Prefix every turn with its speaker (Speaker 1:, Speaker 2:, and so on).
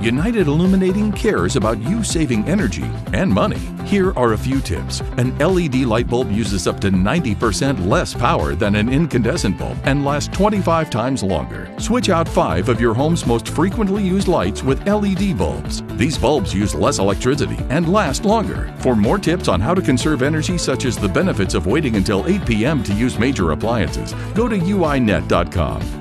Speaker 1: United Illuminating cares about you saving energy and money. Here are a few tips. An LED light bulb uses up to 90% less power than an incandescent bulb and lasts 25 times longer. Switch out five of your home's most frequently used lights with LED bulbs. These bulbs use less electricity and last longer. For more tips on how to conserve energy, such as the benefits of waiting until 8 p.m. to use major appliances, go to uinet.com.